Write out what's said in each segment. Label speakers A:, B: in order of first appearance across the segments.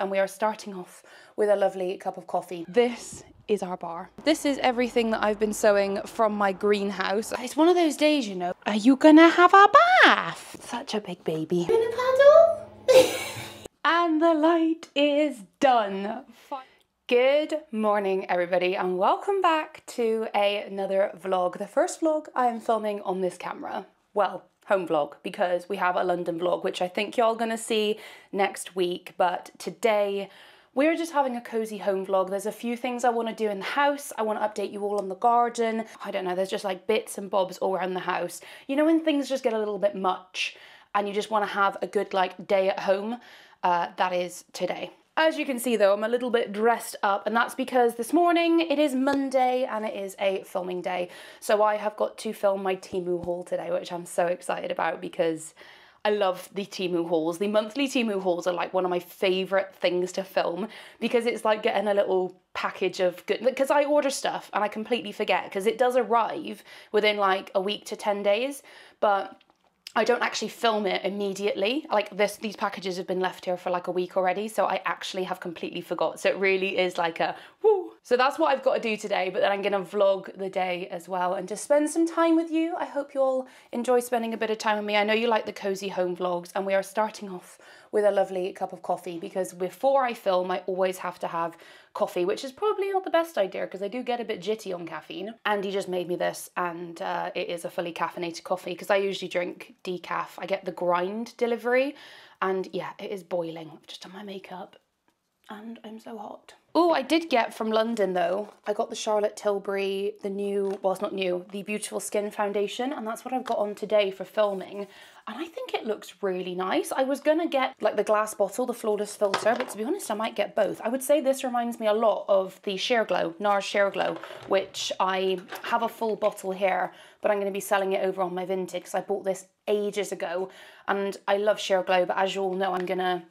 A: and we are starting off with a lovely cup of coffee. This is our bar. This is everything that I've been sewing from my greenhouse. It's one of those days, you know. Are you gonna have a bath? Such a big baby.
B: Gonna paddle?
A: and the light is done. Good morning, everybody, and welcome back to a, another vlog. The first vlog I am filming on this camera. Well, home vlog because we have a London vlog, which I think you're all gonna see next week. But today, we're just having a cozy home vlog. There's a few things I want to do in the house. I want to update you all on the garden. I don't know, there's just like bits and bobs all around the house. You know when things just get a little bit much and you just want to have a good like day at home? Uh, that is today. As you can see though, I'm a little bit dressed up and that's because this morning it is Monday and it is a filming day. So I have got to film my Temu haul today, which I'm so excited about because I love the Temu hauls. The monthly Temu hauls are like one of my favorite things to film because it's like getting a little package of good because I order stuff and I completely forget because it does arrive within like a week to 10 days, but I don't actually film it immediately. Like this, these packages have been left here for like a week already, so I actually have completely forgot. So it really is like a woo. So that's what I've got to do today, but then I'm gonna vlog the day as well and just spend some time with you. I hope you all enjoy spending a bit of time with me. I know you like the cozy home vlogs and we are starting off with a lovely cup of coffee because before I film, I always have to have coffee, which is probably not the best idea because I do get a bit jitty on caffeine. Andy just made me this and uh, it is a fully caffeinated coffee because I usually drink decaf. I get the grind delivery and yeah, it is boiling. I've just done my makeup and I'm so hot. Oh, I did get from London though. I got the Charlotte Tilbury, the new, well, it's not new, the Beautiful Skin Foundation, and that's what I've got on today for filming. And I think it looks really nice. I was gonna get like the glass bottle, the flawless filter, but to be honest, I might get both. I would say this reminds me a lot of the Sheer Glow, NARS Sheer Glow, which I have a full bottle here, but I'm gonna be selling it over on my Vinted because I bought this ages ago and I love Sheer Glow, but as you all know, I'm gonna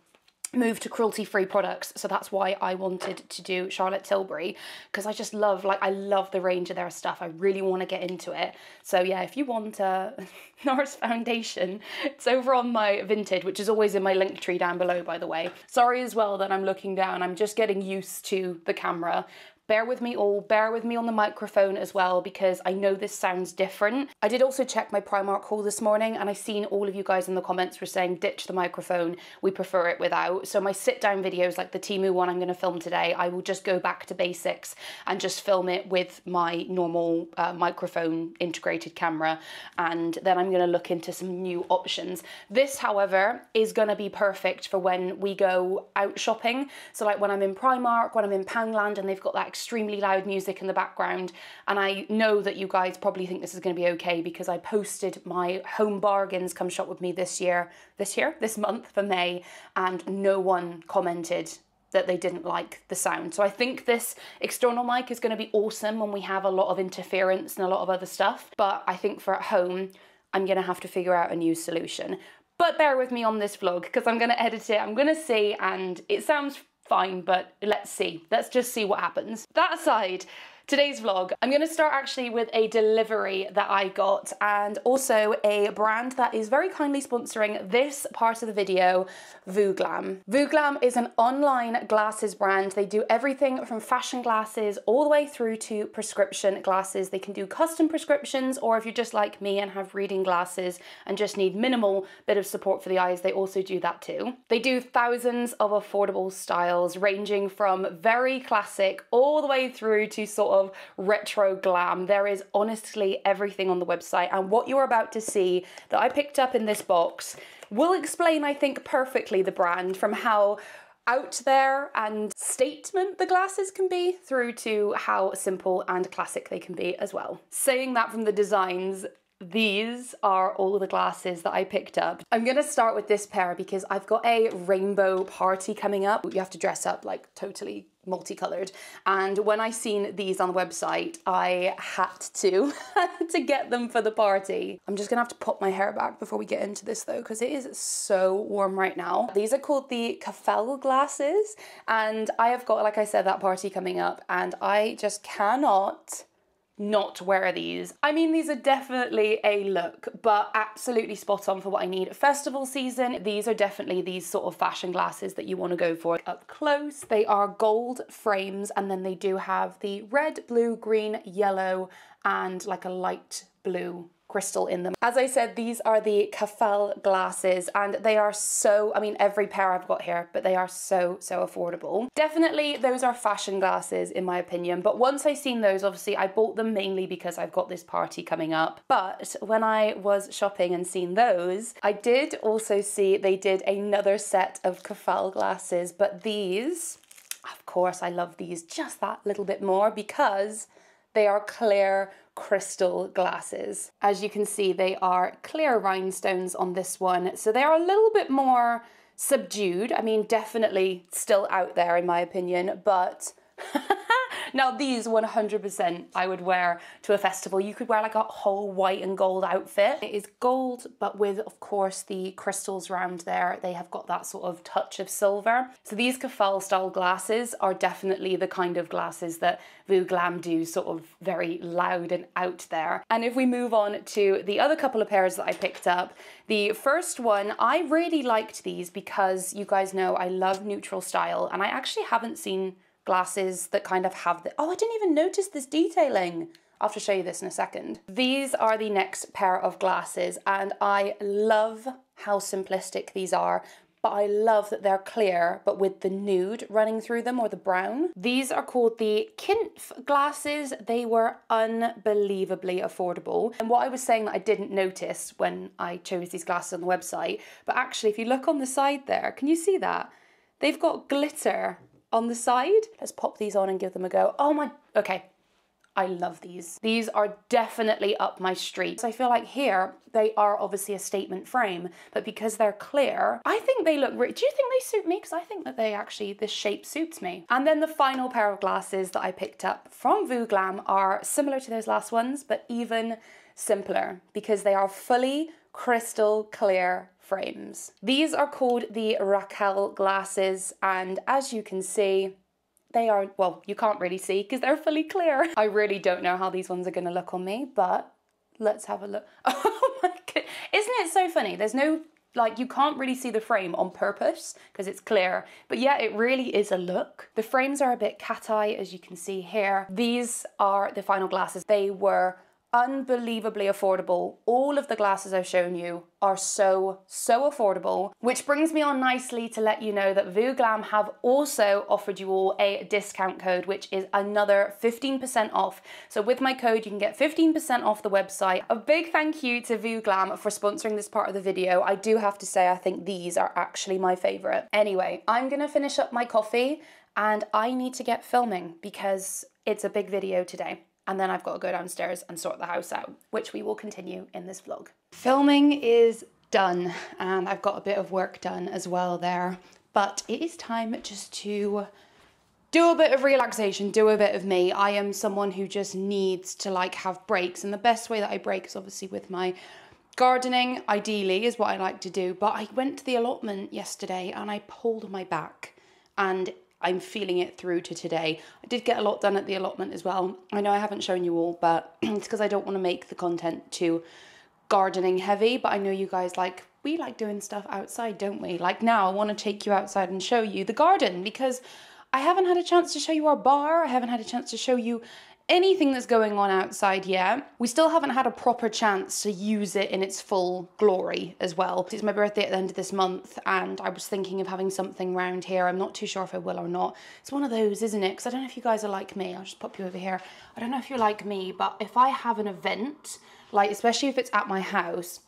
A: move to cruelty free products. So that's why I wanted to do Charlotte Tilbury because I just love like I love the range of their stuff. I really want to get into it. So yeah if you want uh, a NARS foundation it's over on my Vinted which is always in my link tree down below by the way. Sorry as well that I'm looking down. I'm just getting used to the camera Bear with me all, bear with me on the microphone as well because I know this sounds different. I did also check my Primark haul this morning and I've seen all of you guys in the comments were saying ditch the microphone, we prefer it without. So my sit down videos like the Temu one I'm going to film today, I will just go back to basics and just film it with my normal uh, microphone integrated camera and then I'm going to look into some new options. This however is going to be perfect for when we go out shopping. So like when I'm in Primark, when I'm in Poundland and they've got that extremely loud music in the background. And I know that you guys probably think this is going to be okay because I posted my home bargains come shop with me this year, this year, this month for May, and no one commented that they didn't like the sound. So I think this external mic is going to be awesome when we have a lot of interference and a lot of other stuff. But I think for at home, I'm going to have to figure out a new solution. But bear with me on this vlog because I'm going to edit it, I'm going to see, and it sounds fine, but let's see. Let's just see what happens. That aside, today's vlog, I'm gonna start actually with a delivery that I got and also a brand that is very kindly sponsoring this part of the video, Vooglam. Vooglam is an online glasses brand. They do everything from fashion glasses all the way through to prescription glasses. They can do custom prescriptions or if you're just like me and have reading glasses and just need minimal bit of support for the eyes, they also do that too. They do thousands of affordable styles ranging from very classic all the way through to sort of of retro glam. There is honestly everything on the website and what you're about to see that I picked up in this box will explain, I think, perfectly the brand from how out there and statement the glasses can be through to how simple and classic they can be as well. Saying that from the designs, these are all of the glasses that I picked up. I'm gonna start with this pair because I've got a rainbow party coming up. You have to dress up like totally multicolored and when I seen these on the website I had to to get them for the party. I'm just gonna have to pop my hair back before we get into this though because it is so warm right now. These are called the Kafele glasses and I have got like I said that party coming up and I just cannot not wear these. I mean, these are definitely a look, but absolutely spot on for what I need. Festival season, these are definitely these sort of fashion glasses that you want to go for up close. They are gold frames and then they do have the red, blue, green, yellow, and like a light blue crystal in them. As I said, these are the Kafele glasses and they are so, I mean, every pair I've got here, but they are so, so affordable. Definitely those are fashion glasses in my opinion, but once I seen those, obviously I bought them mainly because I've got this party coming up. But when I was shopping and seen those, I did also see they did another set of Kafele glasses, but these, of course, I love these just that little bit more because they are clear crystal glasses. As you can see, they are clear rhinestones on this one, so they are a little bit more subdued. I mean, definitely still out there in my opinion, but Now these 100% I would wear to a festival. You could wear like a whole white and gold outfit. It is gold, but with of course the crystals around there. They have got that sort of touch of silver. So these Kafele style glasses are definitely the kind of glasses that VooGlam do sort of very loud and out there. And if we move on to the other couple of pairs that I picked up, the first one, I really liked these because you guys know I love neutral style and I actually haven't seen glasses that kind of have the, oh, I didn't even notice this detailing. I'll have to show you this in a second. These are the next pair of glasses and I love how simplistic these are, but I love that they're clear, but with the nude running through them or the brown. These are called the Kinfe glasses. They were unbelievably affordable. And what I was saying that I didn't notice when I chose these glasses on the website, but actually if you look on the side there, can you see that? They've got glitter on the side. Let's pop these on and give them a go. Oh my, okay. I love these. These are definitely up my street. So I feel like here, they are obviously a statement frame, but because they're clear, I think they look, do you think they suit me? Because I think that they actually, this shape suits me. And then the final pair of glasses that I picked up from VooGlam are similar to those last ones, but even simpler because they are fully crystal clear frames. These are called the Raquel glasses and as you can see, they are, well, you can't really see because they're fully clear. I really don't know how these ones are gonna look on me, but let's have a look. Oh my god, isn't it so funny? There's no, like you can't really see the frame on purpose because it's clear, but yeah, it really is a look. The frames are a bit cat eye as you can see here. These are the final glasses. They were unbelievably affordable. All of the glasses I've shown you are so, so affordable, which brings me on nicely to let you know that VooGlam have also offered you all a discount code, which is another 15% off. So with my code, you can get 15% off the website. A big thank you to VooGlam for sponsoring this part of the video. I do have to say, I think these are actually my favorite. Anyway, I'm gonna finish up my coffee and I need to get filming because it's a big video today and then I've got to go downstairs and sort the house out, which we will continue in this vlog. Filming is done and I've got a bit of work done as well there, but it is time just to do a bit of relaxation, do a bit of me. I am someone who just needs to like have breaks and the best way that I break is obviously with my gardening, ideally is what I like to do, but I went to the allotment yesterday and I pulled my back and I'm feeling it through to today. I did get a lot done at the allotment as well. I know I haven't shown you all, but it's because I don't want to make the content too gardening heavy, but I know you guys like, we like doing stuff outside, don't we? Like now, I want to take you outside and show you the garden because I haven't had a chance to show you our bar. I haven't had a chance to show you anything that's going on outside yet. We still haven't had a proper chance to use it in its full glory as well. It's my birthday at the end of this month and I was thinking of having something round here. I'm not too sure if I will or not. It's one of those, isn't it? Because I don't know if you guys are like me. I'll just pop you over here. I don't know if you're like me, but if I have an event, like especially if it's at my house,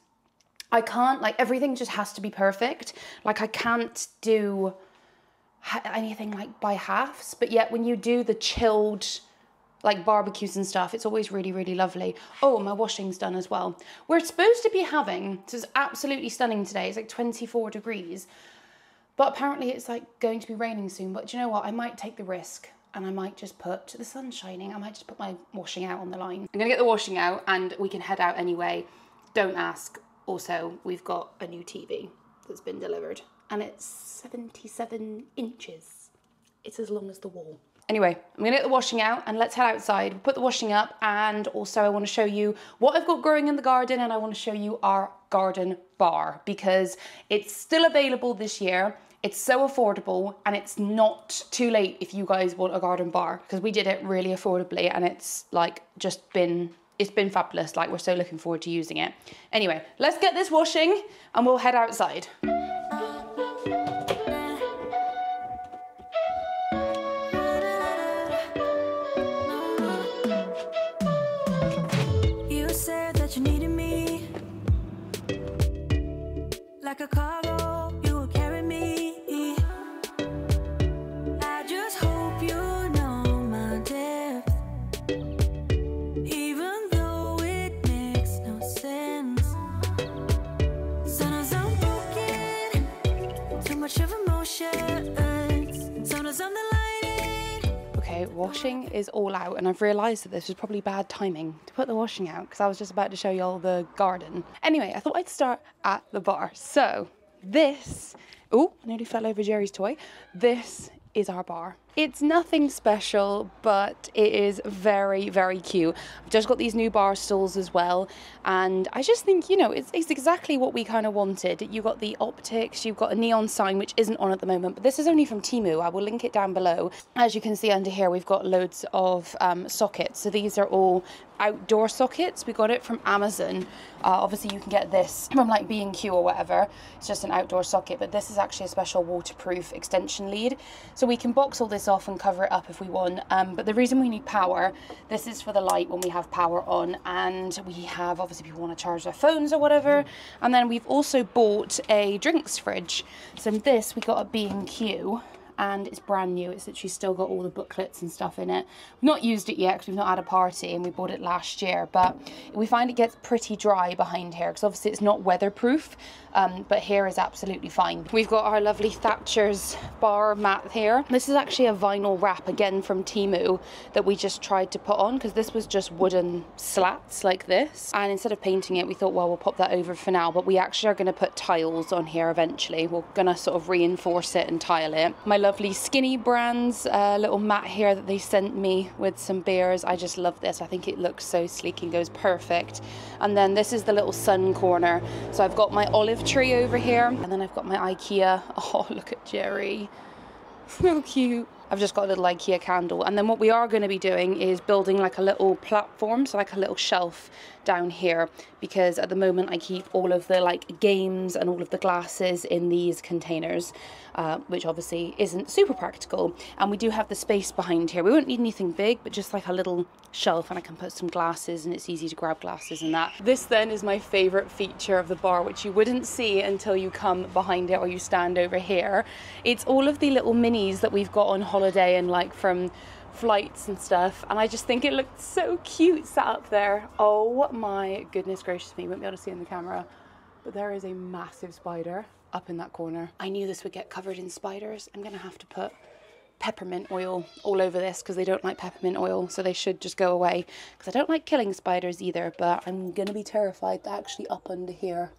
A: I can't, like everything just has to be perfect. Like I can't do anything like by halves, but yet when you do the chilled, like barbecues and stuff. It's always really, really lovely. Oh, my washing's done as well. We're supposed to be having, this is absolutely stunning today, it's like 24 degrees, but apparently it's like going to be raining soon. But you know what? I might take the risk and I might just put, the sun shining, I might just put my washing out on the line. I'm gonna get the washing out and we can head out anyway. Don't ask. Also, we've got a new TV that's been delivered and it's 77 inches. It's as long as the wall. Anyway, I'm gonna get the washing out and let's head outside, put the washing up, and also I wanna show you what I've got growing in the garden and I wanna show you our garden bar because it's still available this year. It's so affordable and it's not too late if you guys want a garden bar because we did it really affordably and it's like just been it's been fabulous. Like we're so looking forward to using it. Anyway, let's get this washing and we'll head outside. Washing is all out, and I've realised that this was probably bad timing to put the washing out because I was just about to show you all the garden. Anyway, I thought I'd start at the bar. So, this, oh, I nearly fell over Jerry's toy. This is our bar. It's nothing special, but it is very, very cute. I've just got these new bar stools as well, and I just think, you know, it's, it's exactly what we kind of wanted. You got the optics, you've got a neon sign, which isn't on at the moment, but this is only from Temu. I will link it down below. As you can see under here, we've got loads of um, sockets. So these are all outdoor sockets. We got it from Amazon. Uh, obviously, you can get this from like B&Q or whatever. It's just an outdoor socket, but this is actually a special waterproof extension lead. So we can box all this off and cover it up if we want. Um, but the reason we need power, this is for the light when we have power on, and we have obviously people want to charge their phones or whatever. And then we've also bought a drinks fridge. So this we got at B&Q and it's brand new. It's literally still got all the booklets and stuff in it. We've not used it yet because we've not had a party and we bought it last year, but we find it gets pretty dry behind here because obviously it's not weatherproof, um, but here is absolutely fine. We've got our lovely Thatcher's bar mat here. This is actually a vinyl wrap again from Temu that we just tried to put on because this was just wooden slats like this. And instead of painting it, we thought, well, we'll pop that over for now, but we actually are going to put tiles on here eventually. We're going to sort of reinforce it and tile it. My lovely Skinny Brands uh, little mat here that they sent me with some beers. I just love this. I think it looks so sleek and goes perfect. And then this is the little sun corner. So I've got my olive tree over here and then I've got my Ikea. Oh, look at Jerry. So cute. I've just got a little IKEA candle. And then what we are going to be doing is building like a little platform, so like a little shelf down here, because at the moment I keep all of the like games and all of the glasses in these containers, uh, which obviously isn't super practical. And we do have the space behind here. We won't need anything big, but just like a little shelf and I can put some glasses and it's easy to grab glasses and that. This then is my favorite feature of the bar, which you wouldn't see until you come behind it or you stand over here. It's all of the little minis that we've got on holiday and like from flights and stuff and I just think it looked so cute sat up there. Oh my goodness gracious me, you won't be able to see in the camera, but there is a massive spider up in that corner. I knew this would get covered in spiders. I'm gonna have to put peppermint oil all over this because they don't like peppermint oil so they should just go away because I don't like killing spiders either but I'm gonna be terrified that actually up under here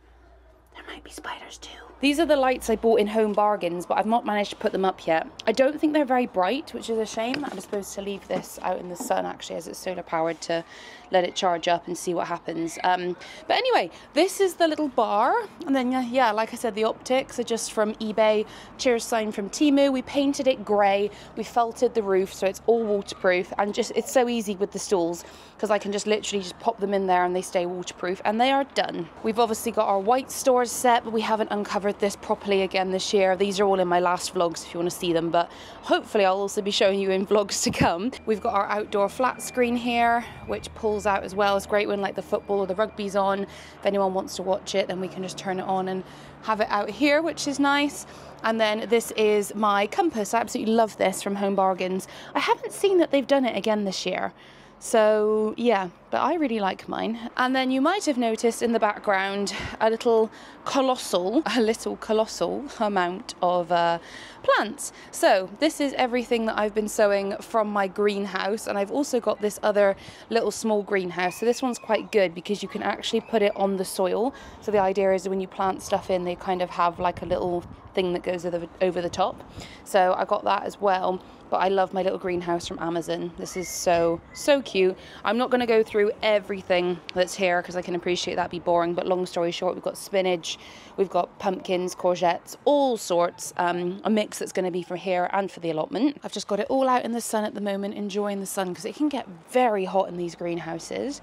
A: there might be spiders too. These are the lights I bought in Home Bargains, but I've not managed to put them up yet. I don't think they're very bright, which is a shame. I'm supposed to leave this out in the sun actually as it's solar powered to let it charge up and see what happens. Um, but anyway, this is the little bar. And then, yeah, yeah, like I said, the optics are just from eBay. Cheers sign from Temu. We painted it grey. We felted the roof so it's all waterproof and just it's so easy with the stools because I can just literally just pop them in there and they stay waterproof and they are done. We've obviously got our white set, but we haven't uncovered this properly again this year. These are all in my last vlogs if you want to see them, but hopefully I'll also be showing you in vlogs to come. We've got our outdoor flat screen here, which pulls out as well. It's great when like the football or the rugby's on. If anyone wants to watch it, then we can just turn it on and have it out here, which is nice. And then this is my compass. I absolutely love this from Home Bargains. I haven't seen that they've done it again this year. So yeah, but I really like mine. And then you might have noticed in the background a little colossal, a little colossal amount of uh, plants. So this is everything that I've been sowing from my greenhouse, and I've also got this other little small greenhouse. So this one's quite good because you can actually put it on the soil. So the idea is when you plant stuff in, they kind of have like a little thing that goes over, over the top. So I got that as well but I love my little greenhouse from Amazon. This is so, so cute. I'm not going to go through everything that's here because I can appreciate that be boring, but long story short, we've got spinach, we've got pumpkins, courgettes, all sorts, um, a mix that's going to be for here and for the allotment. I've just got it all out in the sun at the moment, enjoying the sun because it can get very hot in these greenhouses.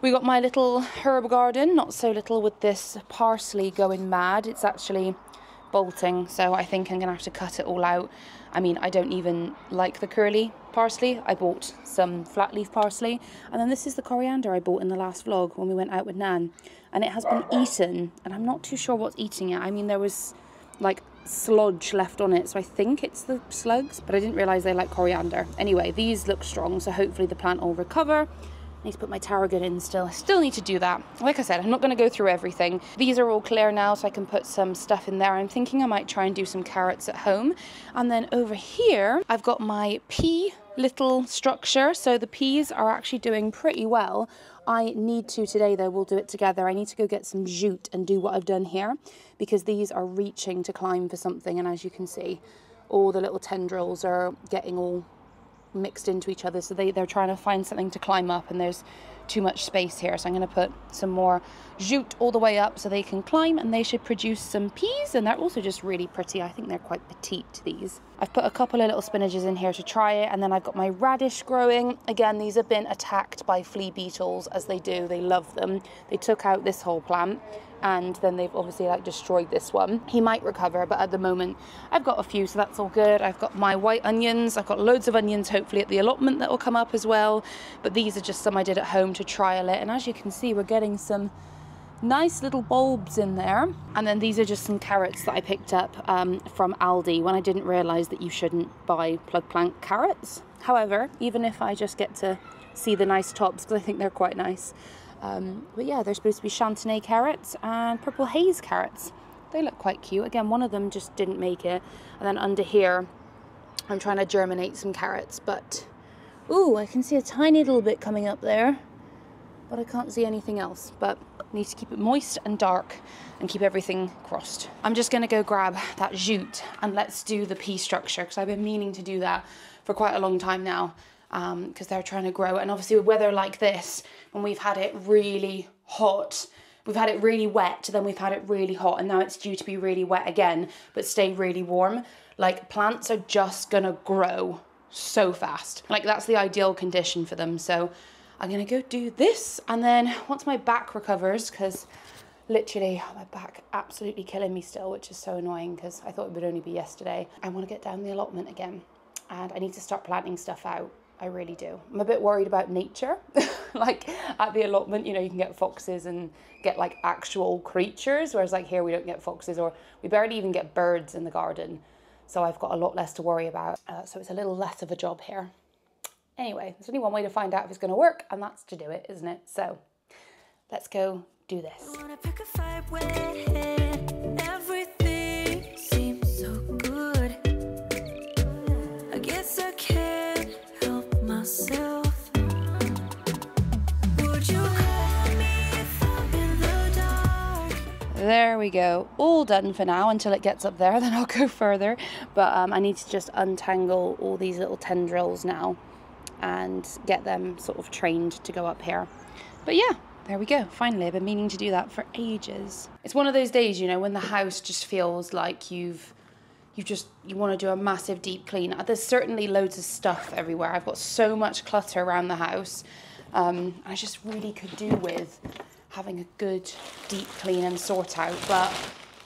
A: We got my little herb garden, not so little with this parsley going mad. It's actually bolting, so I think I'm gonna have to cut it all out. I mean, I don't even like the curly parsley. I bought some flat leaf parsley, and then this is the coriander I bought in the last vlog when we went out with Nan, and it has been eaten, and I'm not too sure what's eating it. I mean, there was like sludge left on it, so I think it's the slugs, but I didn't realize they like coriander. Anyway, these look strong, so hopefully the plant will recover. I need to put my tarragon in still. I still need to do that. Like I said, I'm not going to go through everything. These are all clear now, so I can put some stuff in there. I'm thinking I might try and do some carrots at home. And then over here, I've got my pea little structure. So the peas are actually doing pretty well. I need to today though, we'll do it together. I need to go get some jute and do what I've done here because these are reaching to climb for something. And as you can see, all the little tendrils are getting all mixed into each other. So they, they're trying to find something to climb up and there's too much space here. So I'm going to put some more jute all the way up so they can climb and they should produce some peas. And they're also just really pretty. I think they're quite petite, these. I've put a couple of little spinaches in here to try it. And then I've got my radish growing. Again, these have been attacked by flea beetles as they do. They love them. They took out this whole plant and then they've obviously like destroyed this one. He might recover, but at the moment I've got a few, so that's all good. I've got my white onions. I've got loads of onions, hopefully at the allotment that will come up as well. But these are just some I did at home to trial it. And as you can see, we're getting some nice little bulbs in there. And then these are just some carrots that I picked up um, from Aldi when I didn't realise that you shouldn't buy plug plant carrots. However, even if I just get to see the nice tops, because I think they're quite nice, um, but yeah, they're supposed to be Chantenay carrots and purple haze carrots. They look quite cute. Again, one of them just didn't make it. And then under here, I'm trying to germinate some carrots, but ooh, I can see a tiny little bit coming up there, but I can't see anything else. But need to keep it moist and dark and keep everything crossed. I'm just gonna go grab that jute and let's do the pea structure because I've been meaning to do that for quite a long time now because um, they're trying to grow. And obviously with weather like this, when we've had it really hot, we've had it really wet, then we've had it really hot, and now it's due to be really wet again, but stay really warm. Like plants are just gonna grow so fast. Like that's the ideal condition for them. So I'm gonna go do this, and then once my back recovers, because literally my back absolutely killing me still, which is so annoying because I thought it would only be yesterday. I want to get down the allotment again, and I need to start planting stuff out. I really do. I'm a bit worried about nature. like at the allotment, you know, you can get foxes and get like actual creatures, whereas like here we don't get foxes or we barely even get birds in the garden. So I've got a lot less to worry about. Uh, so it's a little less of a job here. Anyway, there's only one way to find out if it's going to work, and that's to do it, isn't it? So let's go do this. There we go. All done for now until it gets up there, then I'll go further. But um, I need to just untangle all these little tendrils now and get them sort of trained to go up here. But yeah, there we go. Finally, I've been meaning to do that for ages. It's one of those days, you know, when the house just feels like you've you just you want to do a massive deep clean. Uh, There's certainly loads of stuff everywhere. I've got so much clutter around the house. Um, I just really could do with having a good deep clean and sort out. But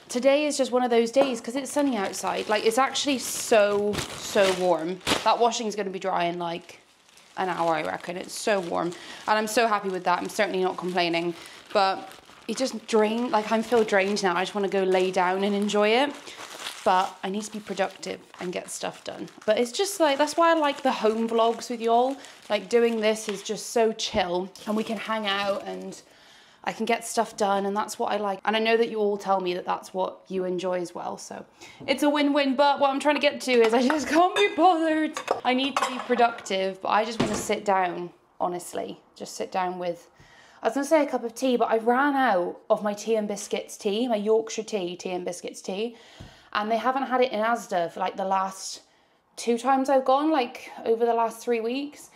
A: today is just one of those days because it's sunny outside. Like it's actually so so warm. That washing is going to be dry in like an hour, I reckon. It's so warm, and I'm so happy with that. I'm certainly not complaining, but it just drained. Like I'm feel drained now. I just want to go lay down and enjoy it. but I need to be productive and get stuff done. But it's just like, that's why I like the home vlogs with y'all. Like doing this is just so chill and we can hang out and I can get stuff done and that's what I like. And I know that you all tell me that that's what you enjoy as well. So it's a win-win, but what I'm trying to get to is I just can't be bothered. I need to be productive, but I just want to sit down, honestly. Just sit down with I was gonna say a cup of tea, but I ran out of my tea and biscuits tea, my Yorkshire tea, tea and biscuits tea, and they haven't had it in Asda for like the last two times I've gone, like over the last three weeks.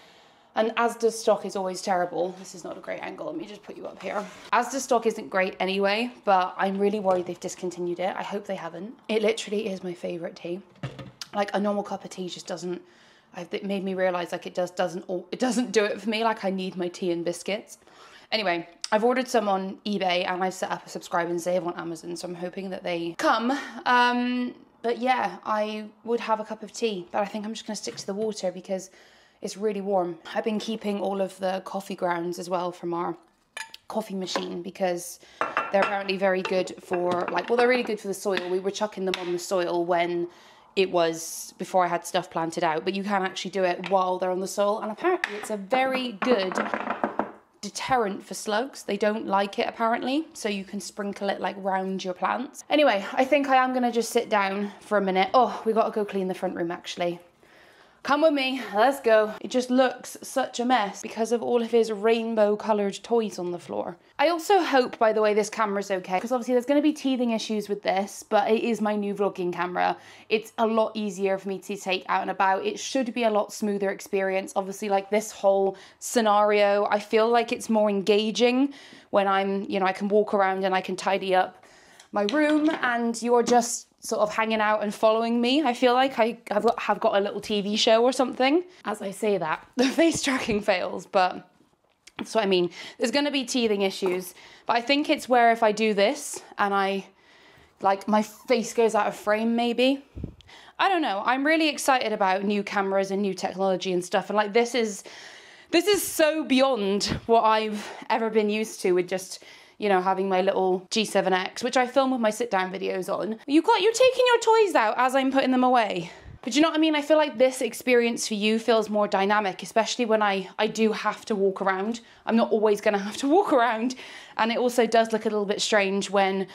A: And Asda's stock is always terrible. This is not a great angle. Let me just put you up here. Asda's stock isn't great anyway, but I'm really worried they've discontinued it. I hope they haven't. It literally is my favorite tea. Like a normal cup of tea just doesn't. It made me realize like it just doesn't. It doesn't do it for me. Like I need my tea and biscuits. Anyway, I've ordered some on eBay and I've set up a subscribe and save on Amazon, so I'm hoping that they come. Um, but yeah, I would have a cup of tea, but I think I'm just gonna stick to the water because it's really warm. I've been keeping all of the coffee grounds as well from our coffee machine because they're apparently very good for like well they're really good for the soil. We were chucking them on the soil when it was before I had stuff planted out, but you can actually do it while they're on the soil and apparently it's a very good deterrent for slugs. They don't like it apparently, so you can sprinkle it like round your plants. Anyway, I think I am gonna just sit down for a minute. Oh, we gotta go clean the front room actually. Come with me, let's go. It just looks such a mess because of all of his rainbow coloured toys on the floor. I also hope, by the way, this camera's okay because obviously there's going to be teething issues with this, but it is my new vlogging camera. It's a lot easier for me to take out and about. It should be a lot smoother experience. Obviously, like this whole scenario, I feel like it's more engaging when I'm, you know, I can walk around and I can tidy up my room and you're just sort of hanging out and following me. I feel like I have got, have got a little TV show or something. As I say that, the face tracking fails, but that's what I mean. There's going to be teething issues, but I think it's where if I do this and I, like, my face goes out of frame maybe. I don't know. I'm really excited about new cameras and new technology and stuff. And like, this is, this is so beyond what I've ever been used to with just you know, having my little G7X, which I film with my sit down videos on. You got you're taking your toys out as I'm putting them away. But you know what I mean? I feel like this experience for you feels more dynamic, especially when I, I do have to walk around. I'm not always gonna have to walk around. And it also does look a little bit strange when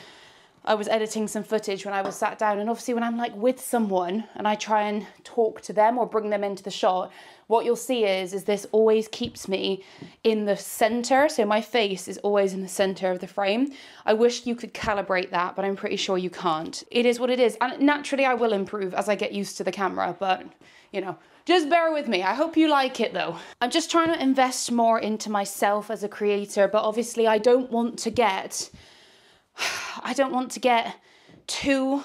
A: I was editing some footage when I was sat down. And obviously, when I'm like with someone and I try and talk to them or bring them into the shot, what you'll see is is this always keeps me in the center. So my face is always in the center of the frame. I wish you could calibrate that, but I'm pretty sure you can't. It is what it is. And naturally, I will improve as I get used to the camera, but you know. Just bear with me. I hope you like it though. I'm just trying to invest more into myself as a creator, but obviously I don't want to get I don't want to get too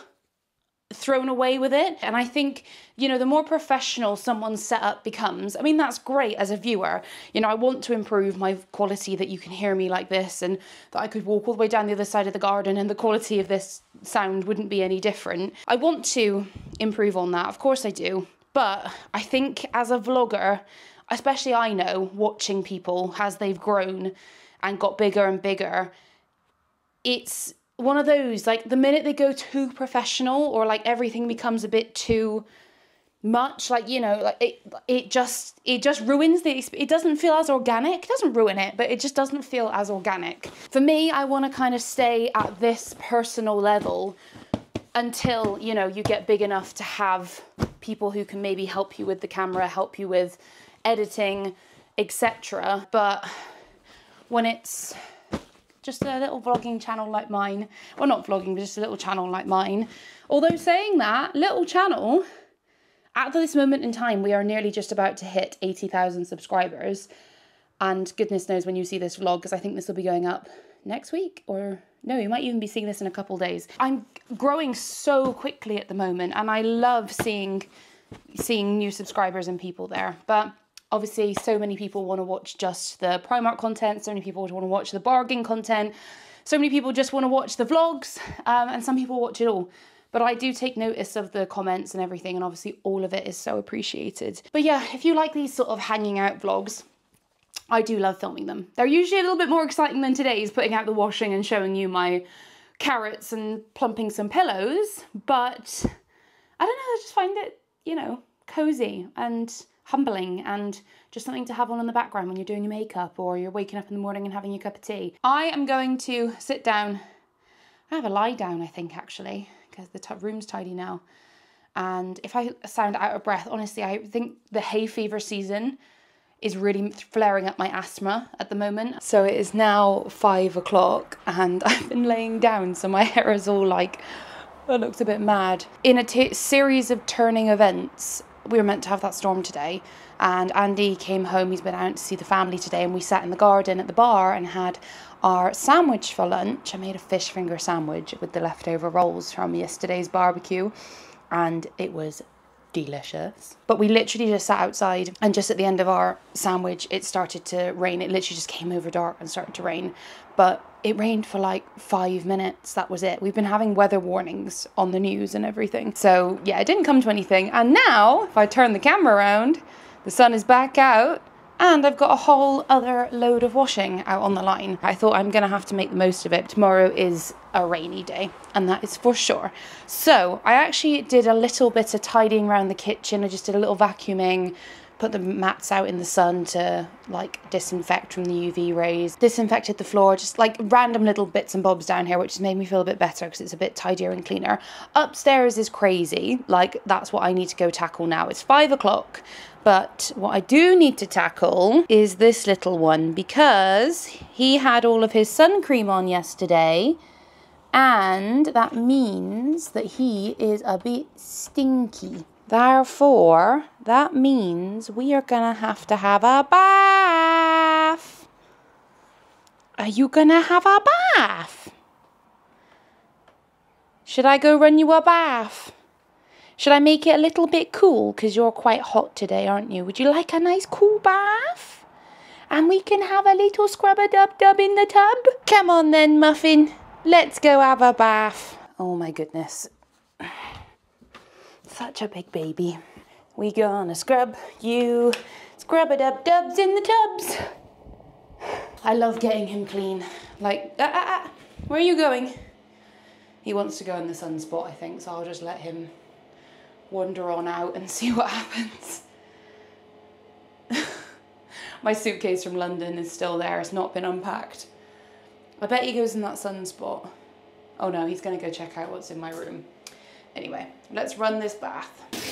A: thrown away with it. And I think, you know, the more professional someone's setup becomes, I mean, that's great as a viewer. You know, I want to improve my quality that you can hear me like this and that I could walk all the way down the other side of the garden and the quality of this sound wouldn't be any different. I want to improve on that. Of course I do. But I think as a vlogger, especially I know watching people as they've grown and got bigger and bigger, it's one of those like the minute they go too professional or like everything becomes a bit too much like you know like it it just it just ruins the it doesn't feel as organic. It doesn't ruin it but it just doesn't feel as organic. For me i want to kind of stay at this personal level until you know you get big enough to have people who can maybe help you with the camera help you with editing etc but when it's just a little vlogging channel like mine. Well, not vlogging, but just a little channel like mine. Although saying that, little channel, at this moment in time, we are nearly just about to hit 80,000 subscribers. And goodness knows when you see this vlog, because I think this will be going up next week or no, you might even be seeing this in a couple days. I'm growing so quickly at the moment and I love seeing seeing new subscribers and people there. But obviously so many people want to watch just the Primark content, so many people want to watch the bargain content, so many people just want to watch the vlogs, um, and some people watch it all. But I do take notice of the comments and everything, and obviously all of it is so appreciated. But yeah, if you like these sort of hanging out vlogs, I do love filming them. They're usually a little bit more exciting than today's, putting out the washing and showing you my carrots and plumping some pillows, but I don't know, I just find it, you know, cozy and humbling and just something to have on in the background when you're doing your makeup or you're waking up in the morning and having your cup of tea. I am going to sit down. I have a lie down, I think, actually, because the room's tidy now. And if I sound out of breath, honestly, I think the hay fever season is really flaring up my asthma at the moment. So it is now five o'clock and I've been laying down, so my hair is all like, it looks a bit mad. In a series of turning events, we were meant to have that storm today, and Andy came home. He's been out to see the family today, and we sat in the garden at the bar and had our sandwich for lunch. I made a fish finger sandwich with the leftover rolls from yesterday's barbecue, and it was delicious. But we literally just sat outside, and just at the end of our sandwich, it started to rain. It literally just came over dark and started to rain. But it rained for like five minutes. That was it. We've been having weather warnings on the news and everything. So, yeah, it didn't come to anything. And now, if I turn the camera around, the sun is back out. And I've got a whole other load of washing out on the line. I thought I'm going to have to make the most of it. Tomorrow is a rainy day, and that is for sure. So, I actually did a little bit of tidying around the kitchen. I just did a little vacuuming, put the mats out in the sun to like disinfect from the UV rays, disinfected the floor, just like random little bits and bobs down here, which has made me feel a bit better because it's a bit tidier and cleaner. Upstairs is crazy, like that's what I need to go tackle now. It's five o'clock. But what I do need to tackle is this little one because he had all of his sun cream on yesterday and that means that he is a bit stinky. Therefore, that means we are gonna have to have a bath. Are you gonna have a bath? Should I go run you a bath? Should I make it a little bit cool? Because you're quite hot today, aren't you? Would you like a nice cool bath? And we can have a little scrub a dub dub in the tub? Come on then, Muffin. Let's go have a bath. Oh my goodness. Such a big baby. We gonna scrub you. Scrub a dub dubs in the tubs. I love getting him clean. Like, ah, ah, ah. where are you going? He wants to go in the sunspot, I think, so I'll just let him wander on out and see what happens. My suitcase from London is still there, it's not been unpacked. I bet he goes in that sunspot. Oh no, he's gonna go check out what's in my room. Anyway, let's run this bath.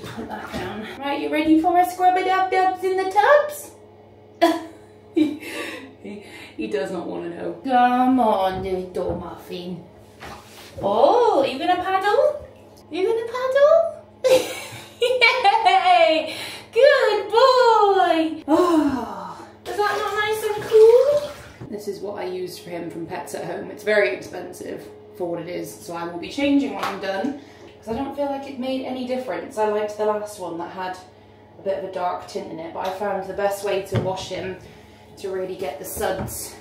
A: Just put that down. Right, you ready for a scrub it up dubs in the tubs? he, he, he does not want to know. Come on, little muffin. Oh, you gonna paddle? You gonna paddle? Yay! Good boy! Oh, is that not nice and cool? This is what I used for him from Pets at Home. It's very expensive for what it is, so I will be changing when I'm done because I don't feel like it made any difference. I liked the last one that had a bit of a dark tint in it, but I found the best way to wash him to really get the suds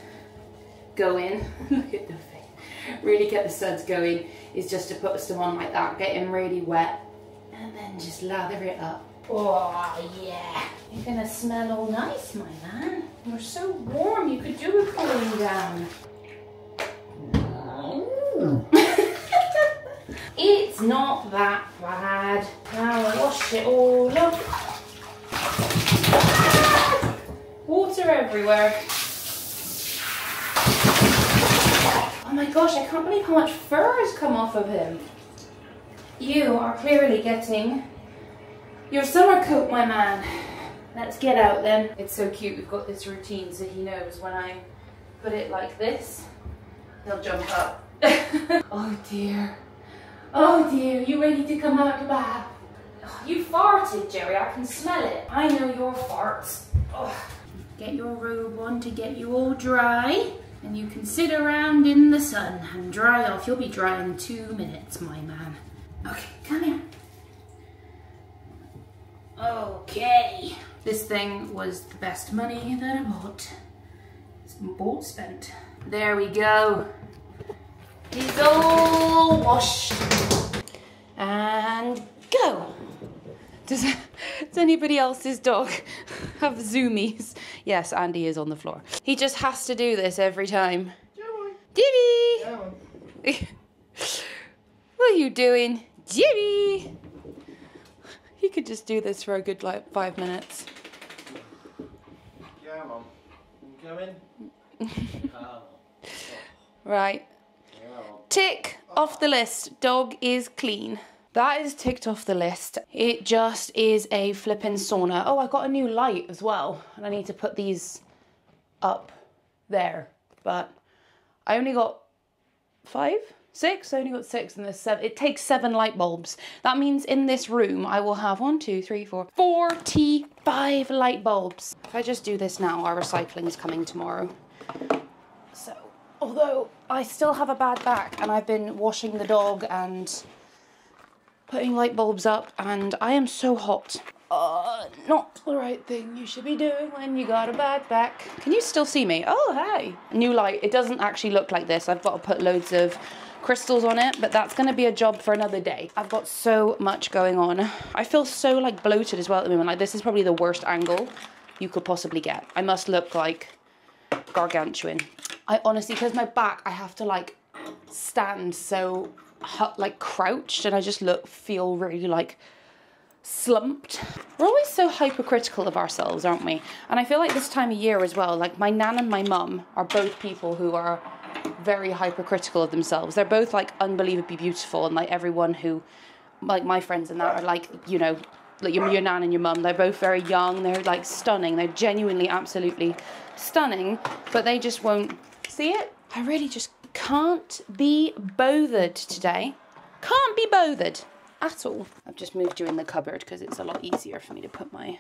A: going. Look at the face. Really get the suds going is just to put some on like that, get him really wet, and then just lather it up. Oh yeah, you're gonna smell all nice, my man. You're so warm, you could do with cooling down. It's not that bad. Now I wash it all up. Water everywhere. Oh my gosh, I can't believe how much fur has come off of him. You are clearly getting your summer coat, my man. Let's get out then. It's so cute, we've got this routine so he knows when I put it like this, he'll jump up. oh dear. Oh dear, you ready to come out the bath? Oh, you farted, Jerry, I can smell it. I know your farts. Oh. Get your robe on to get you all dry. And you can sit around in the sun and dry off. You'll be dry in two minutes, my man. Okay, come here. Okay. This thing was the best money that I bought. It's bought spent. There we go. He's all washed. And go. Does, does anybody else's dog have zoomies? Yes, Andy is on the floor. He just has to do this every time. Divvy! what are you doing? Jimmy! He could just do this for a good like five minutes.
C: Yeah, mum. You come in? Ah, come on.
A: Right. Tick off the list. Dog is clean. That is ticked off the list. It just is a flipping sauna. Oh, I got a new light as well. And I need to put these up there. But I only got five, six. I only got six, and there's seven. It takes seven light bulbs. That means in this room I will have one, two, three, four, forty-five light bulbs. If I just do this now, our recycling is coming tomorrow. Although I still have a bad back, and I've been washing the dog and putting light bulbs up, and I am so hot. Uh, not the right thing you should be doing when you got a bad back. Can you still see me? Oh, hey. New light. It doesn't actually look like this. I've got to put loads of crystals on it, but that's going to be a job for another day. I've got so much going on. I feel so like bloated as well at the moment. Like this is probably the worst angle you could possibly get. I must look like gargantuan. I honestly, because my back, I have to like stand so like crouched, and I just look feel really like slumped. We're always so hypercritical of ourselves, aren't we? And I feel like this time of year as well, like my nan and my mum are both people who are very hypercritical of themselves. They're both like unbelievably beautiful, and like everyone who, like my friends and that, are like, you know, like your, your nan and your mum, they're both very young, they're like stunning, they're genuinely, absolutely stunning, but they just won't see it. I really just can't be bothered today. Can't be bothered at all. I've just moved you in the cupboard because it's a lot easier for me to put my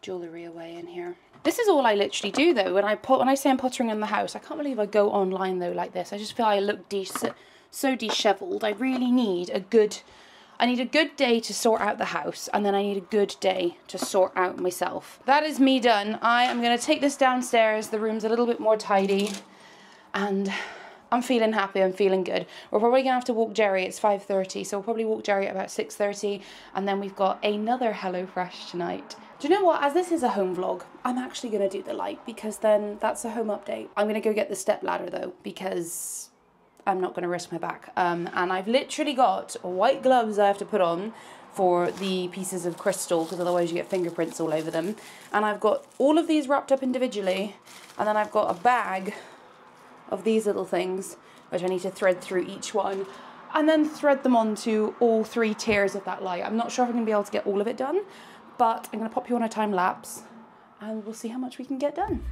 A: jewellery away in here. This is all I literally do though. When I put when I say I'm pottering in the house, I can't believe I go online though like this. I just feel I look so dishevelled. I really need a good I need a good day to sort out the house and then I need a good day to sort out myself. That is me done. I am going to take this downstairs. The room's a little bit more tidy and I'm feeling happy. I'm feeling good. We're probably going to have to walk Jerry. It's 5.30 so we'll probably walk Jerry at about 6.30 and then we've got another HelloFresh tonight. Do you know what? As this is a home vlog, I'm actually going to do the light because then that's a home update. I'm going to go get the step ladder though because I'm not going to risk my back. Um, and I've literally got white gloves I have to put on for the pieces of crystal because otherwise you get fingerprints all over them. And I've got all of these wrapped up individually and then I've got a bag of these little things which I need to thread through each one and then thread them onto all three tiers of that light. I'm not sure if I'm going to be able to get all of it done, but I'm going to pop you on a time lapse and we'll see how much we can get done.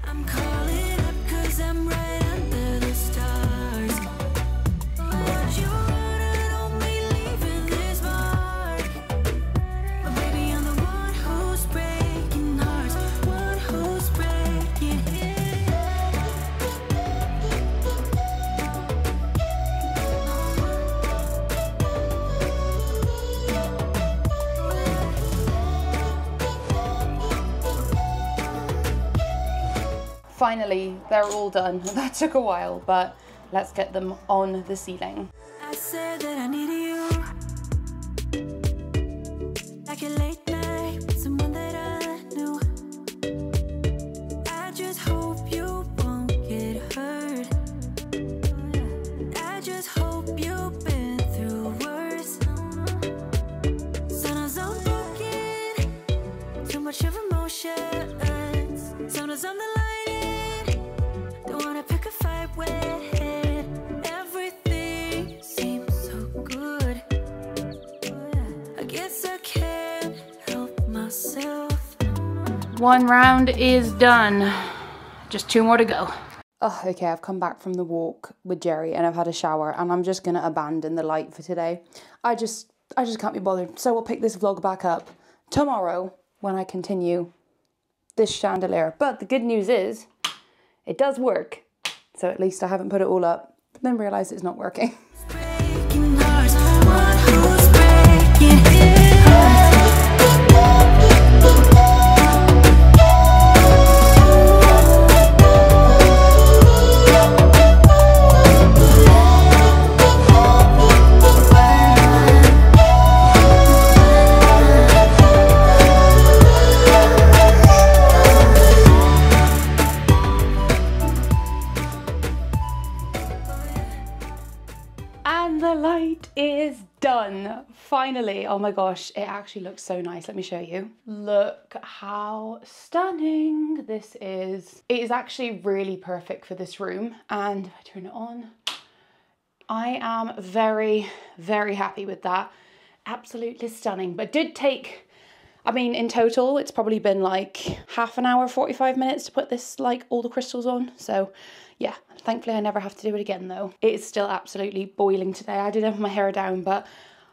A: Finally, they're all done. That took a while, but let's get them on the ceiling.
D: I said that I needed
A: One round is done. Just two more to go. Oh, okay, I've come back from the walk with Jerry and I've had a shower and I'm just gonna abandon the light for today. I just I just can't be bothered. So we'll pick this vlog back up tomorrow when I continue this chandelier. But the good news is it does work. So at least I haven't put it all up, then realised it's not working. Finally, oh my gosh, it actually looks so nice. Let me show you. Look how stunning this is. It is actually really perfect for this room. And if I turn it on, I am very, very happy with that. Absolutely stunning. But did take, I mean, in total, it's probably been like half an hour, 45 minutes to put this, like all the crystals on. So yeah, thankfully I never have to do it again though. It is still absolutely boiling today. I did have my hair down, but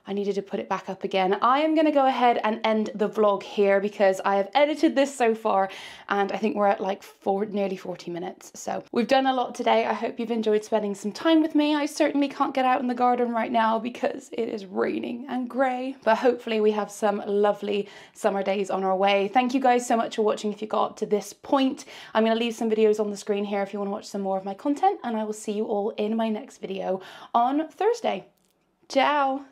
A: I needed to put it back up again. I am gonna go ahead and end the vlog here because I have edited this so far and I think we're at like four, nearly 40 minutes. So we've done a lot today. I hope you've enjoyed spending some time with me. I certainly can't get out in the garden right now because it is raining and grey, but hopefully we have some lovely summer days on our way. Thank you guys so much for watching if you got up to this point. I'm gonna leave some videos on the screen here if you wanna watch some more of my content and I will see you all in my next video on Thursday. Ciao!